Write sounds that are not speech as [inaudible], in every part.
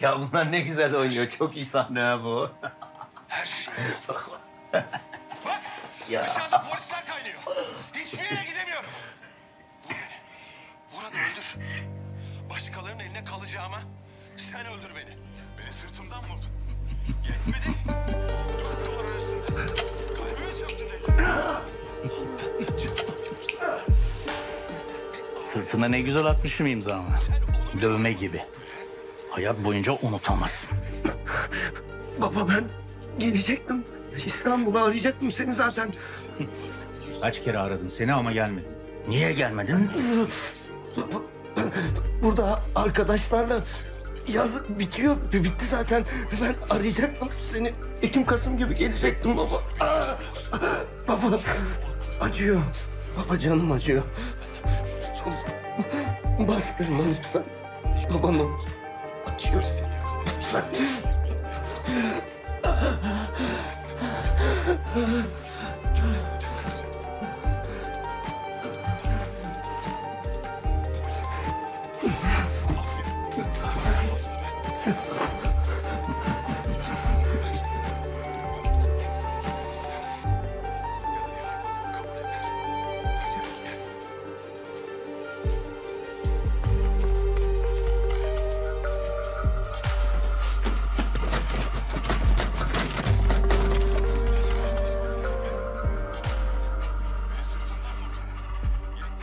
Ya bunlar ne güzel oynuyor. Çok iyi sahne ha bu. Her şey. [laughs] ya. Dışarıda polisler kaynıyor. Hiçbir yere gidemiyorum. Burada öldür. Başkalarının eline kalacağıma sen öldür beni. Beni sırtımdan vurdun. Yetmedi. Dört duvar arasında. Kalbimi söktün Sırtına ne güzel atmışım imzamı. Dövme gibi. Hayat boyunca unutamazsın. [laughs] Baba ben gelecektim. İstanbul'a arayacaktım seni zaten. Kaç kere aradım seni ama gelmedin. Niye gelmedin? Burada arkadaşlarla yaz bitiyor. Bitti zaten. Ben arayacaktım seni. Ekim Kasım gibi gelecektim baba. Aa, baba acıyor. Baba canım acıyor. Bastırma lütfen. Babamı acıyor. Lütfen.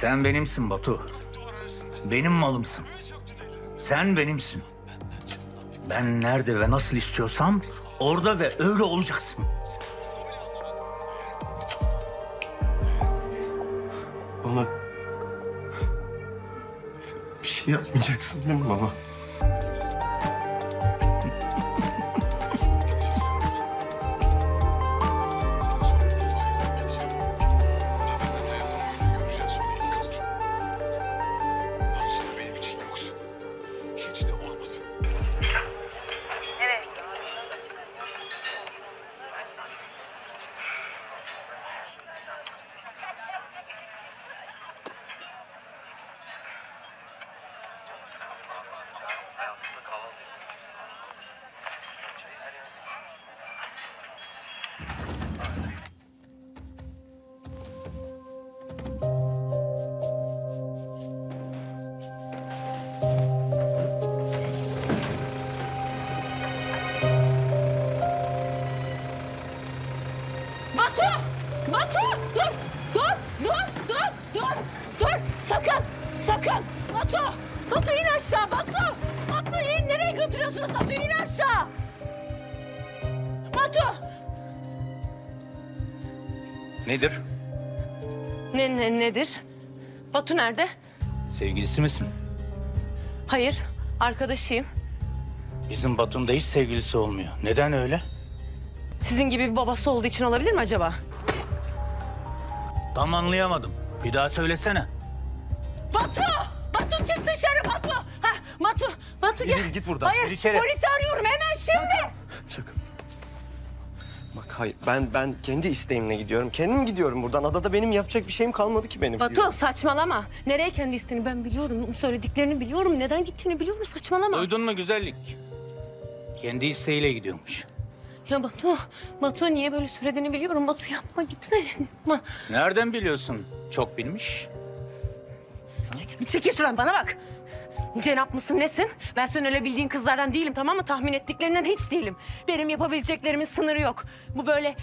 Sen benimsin Batu. Benim malımsın. Sen benimsin. Ben nerede ve nasıl istiyorsam orada ve öyle olacaksın. Bana bir şey yapmayacaksın değil mi baba? Batu! Batu! Dur! Dur! Dur! Dur! Dur! Dur! Sakın! Sakın! Batu! Batu in aşağı! Batu! Batu in! Nereye götürüyorsunuz? Batu in aşağı! Batu! Nedir? Ne, ne nedir? Batu nerede? Sevgilisi misin? Hayır, arkadaşıyım. Bizim Batu'nda hiç sevgilisi olmuyor. Neden öyle? Sizin gibi bir babası olduğu için olabilir mi acaba? Tam anlayamadım. Bir daha söylesene. Batu! Batu çık dışarı Batu! Ha, Batu! Batu gel. Git, git buradan, Hayır, gir içeri. polisi arıyorum hemen şimdi. Sakın. Bak hayır ben ben kendi isteğimle gidiyorum. Kendim gidiyorum buradan. Adada benim yapacak bir şeyim kalmadı ki benim. Batu saçmalama. Nereye kendi isteğini ben biliyorum. Söylediklerini biliyorum. Neden gittiğini biliyorum. Saçmalama. Duydun mu güzellik? Kendi isteğiyle gidiyormuş. Ya Batu, Batu niye böyle söylediğini biliyorum. Batu yapma gitme. Yapma. Nereden biliyorsun? Çok bilmiş. Çekil, çekil şuradan bana bak. Cenap mısın nesin? Ben senin öyle bildiğin kızlardan değilim tamam mı? Tahmin ettiklerinden hiç değilim. Benim yapabileceklerimin sınırı yok. Bu böyle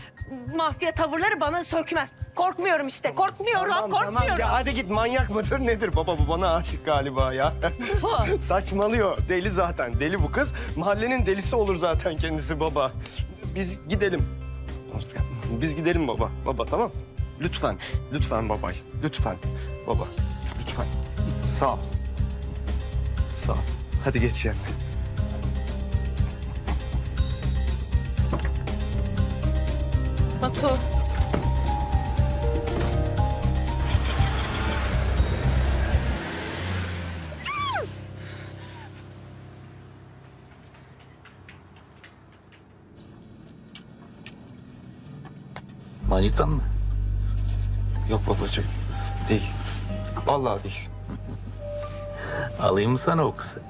mafya tavırları bana sökmez. Korkmuyorum işte. Korkmuyorum, Tamam, korkmuyorum. tamam. Ya hadi git manyak mıdır nedir baba bu bana aşık galiba ya. [laughs] Saçmalıyor. Deli zaten. Deli bu kız. Mahallenin delisi olur zaten kendisi baba. Biz gidelim. Biz gidelim baba. Baba tamam. Lütfen. Lütfen babay. Lütfen. Baba. Lütfen. Sağ ol. Sağ ol. Hadi geç yerine. Batu. Manitan mı? Yok babacığım. Değil. Vallahi değil. Alayım mı sana o kızı?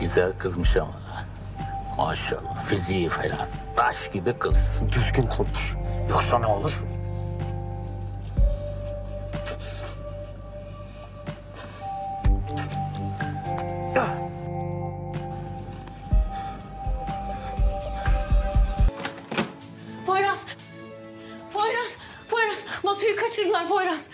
Güzel kızmış ama. Maşallah fiziği falan. Taş gibi kız. Düzgün konuş. Yoksa ne olur? Poyraz! Poyraz! Poyraz! Batu'yu kaçırdılar Poyraz.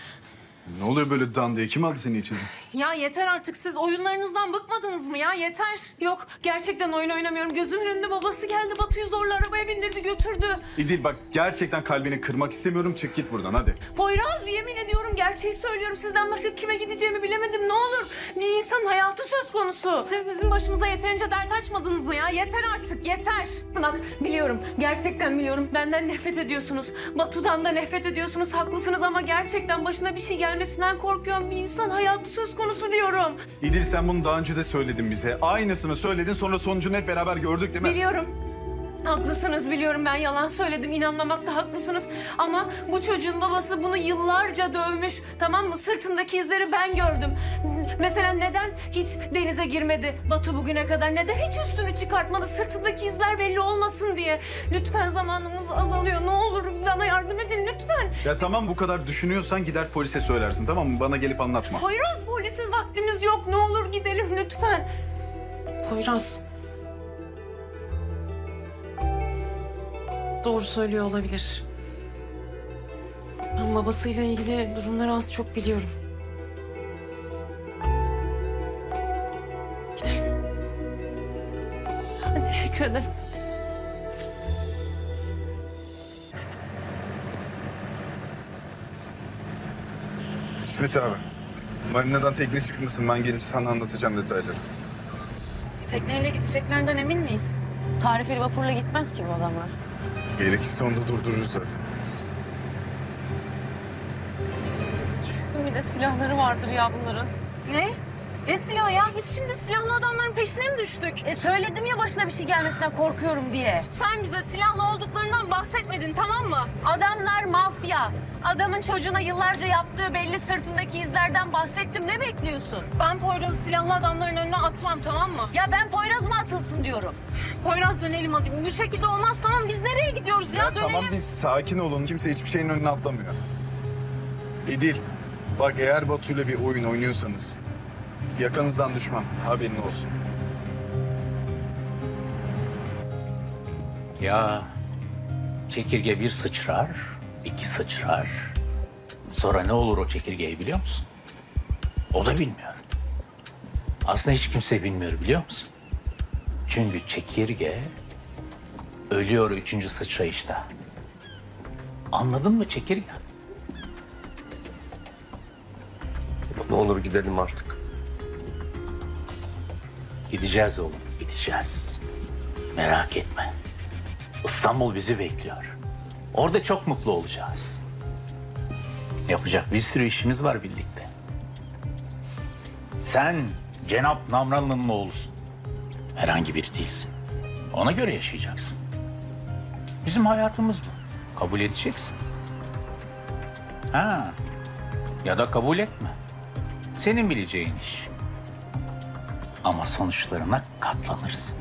Ne oluyor böyle dandiye? Kim aldı seni içeri? Ya yeter artık siz oyunlarınızdan bıkmadınız mı ya yeter. Yok gerçekten oyun oynamıyorum. Gözümün önünde babası geldi Batu'yu zorla arabaya bindirdi götürdü. İdil bak gerçekten kalbini kırmak istemiyorum. Çık git buradan hadi. Poyraz yemin ediyorum gerçeği söylüyorum. Sizden başka kime gideceğimi bilemedim. Ne olur bir insanın hayatı söz konusu. Siz bizim başımıza yeterince dert açmadınız mı ya? Yeter artık yeter. Bak biliyorum gerçekten biliyorum. Benden nefret ediyorsunuz. Batu'dan da nefret ediyorsunuz. Haklısınız ama gerçekten başına bir şey gelmesinden korkuyorum. Bir insan hayatı söz konusu diyorum. İdil sen bunu daha önce de söyledin bize. Aynısını söyledin sonra sonucunu hep beraber gördük değil mi? Biliyorum. Haklısınız biliyorum ben yalan söyledim inanmamakta haklısınız ama bu çocuğun babası bunu yıllarca dövmüş tamam mı sırtındaki izleri ben gördüm. Mesela neden hiç denize girmedi Batu bugüne kadar neden hiç üstünü çıkartmadı sırtındaki izler belli olmasın diye. Lütfen zamanımız azalıyor ne olur bana yardım edin lütfen. Ya tamam bu kadar düşünüyorsan gider polise söylersin tamam mı? Bana gelip anlatma. Poyraz polisiz vaktimiz yok ne olur gidelim lütfen. Poyraz. Doğru söylüyor olabilir. Ben babasıyla ilgili durumları az çok biliyorum. Teşekkür ederim. İsmet abi. Marinadan tekne çıkmışsın. Ben gelince sana anlatacağım detayları. Tekneyle gideceklerinden emin miyiz? Tarifeli vapurla gitmez ki bu adamlar. Gerekirse onu da durdururuz zaten. Kesin bir de silahları vardır ya bunların. Ne? Ne silahı ya? Biz şimdi silahlı adamların peşine mi düştük? E söyledim ya başına bir şey gelmesinden korkuyorum diye. Sen bize silahlı olduklarından bahsetmedin tamam mı? Adamlar mafya. Adamın çocuğuna yıllarca yaptığı belli sırtındaki izlerden bahsettim. Ne bekliyorsun? Ben Poyraz'ı silahlı adamların önüne atmam tamam mı? Ya ben Poyraz mı atılsın diyorum. Poyraz dönelim hadi. Bu şekilde olmaz tamam. Biz nereye gidiyoruz ya? Ya dönelim. tamam biz sakin olun. Kimse hiçbir şeyin önüne atlamıyor. İdil. Bak eğer Batu'yla bir oyun oynuyorsanız yakanızdan düşmem. Haberin olsun. Ya çekirge bir sıçrar, iki sıçrar. Sonra ne olur o çekirgeyi biliyor musun? O da bilmiyor. Aslında hiç kimse bilmiyor biliyor musun? Çünkü çekirge ölüyor üçüncü sıçrayışta. Anladın mı çekirge? Ne olur gidelim artık. Gideceğiz oğlum, gideceğiz. Merak etme. İstanbul bizi bekliyor. Orada çok mutlu olacağız. Yapacak bir sürü işimiz var birlikte. Sen Cenap Namranlı'nın oğlusun. Herhangi biri değilsin. Ona göre yaşayacaksın. Bizim hayatımız bu. Kabul edeceksin. Ha. Ya da kabul etme. Senin bileceğin iş. Ama sonuçlarına katlanırsın.